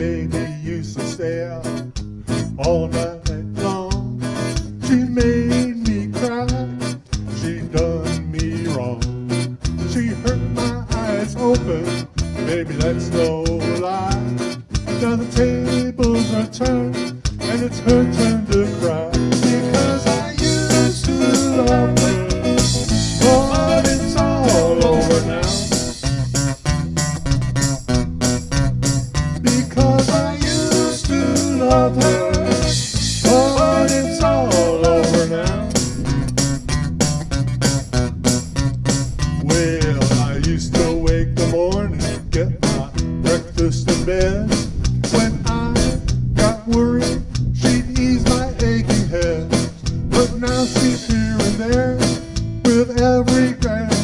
baby used to stare all night long. She made me cry. She done me wrong. She hurt my eyes open. Baby, that's no lie. Now the tables are turned.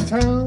town.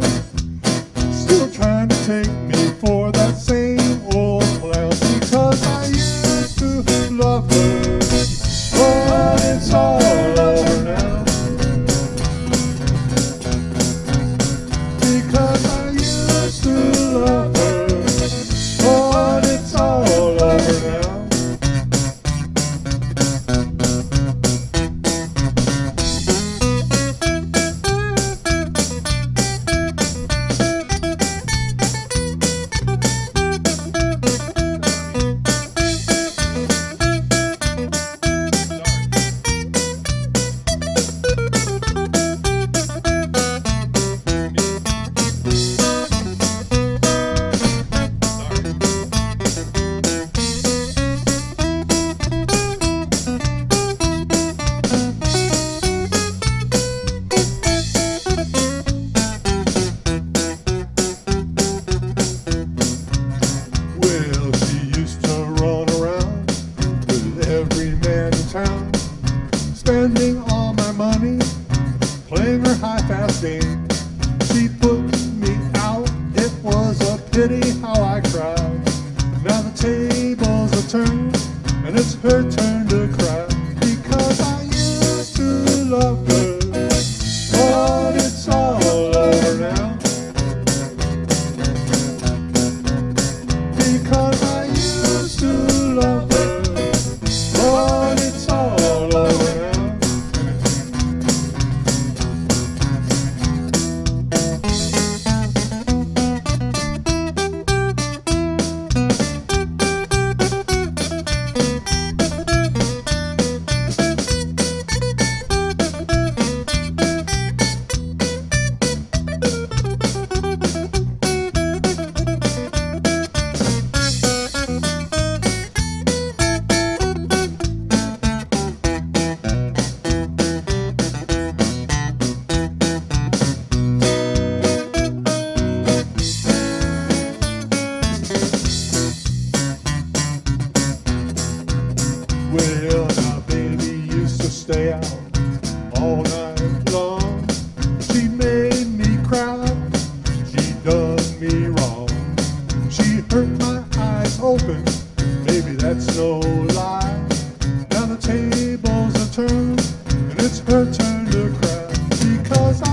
turned because I used to love her, but it's all over now because. underground because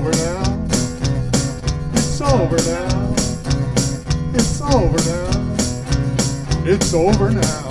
over now. It's over now. It's over now. It's over now.